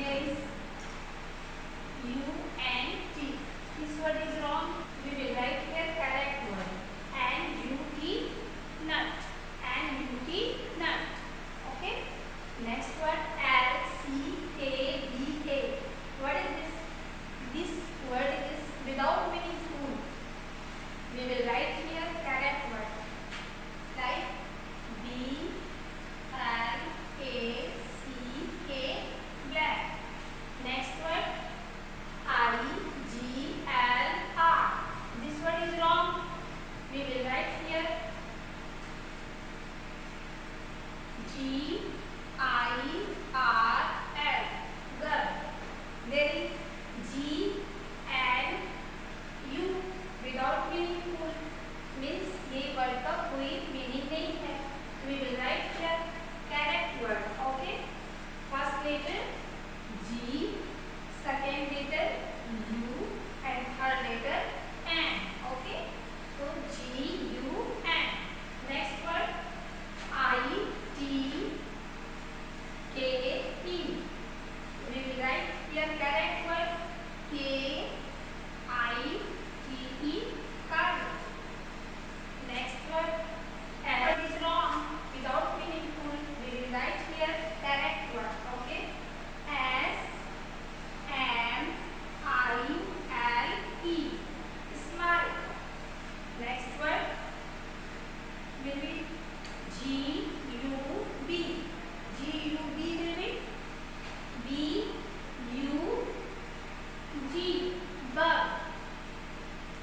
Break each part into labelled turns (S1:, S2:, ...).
S1: There is U and T. This word is wrong. We will write here correct one. And U T nut. And U T nut. Okay. Next word L C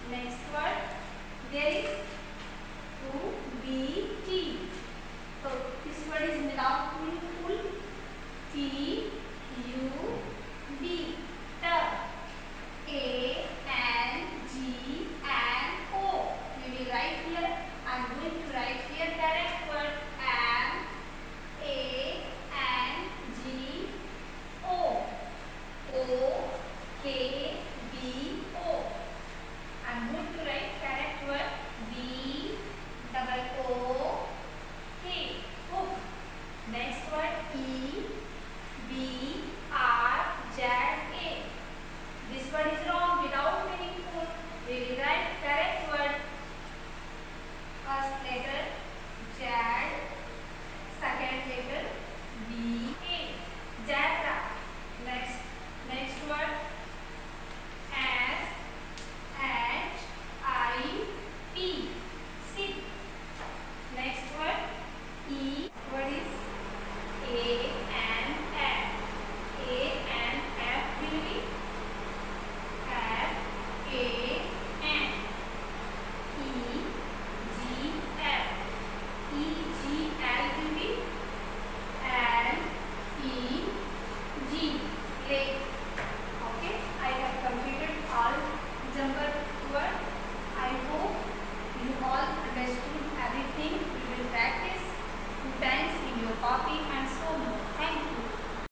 S1: Next word, there is to be. So this word is made of full T U B T A N G and O. You will write here. I am going to write here direct word am A N G O O K. This word is wrong without meaningful. We will write correct word. First letter J. Second letter B. A.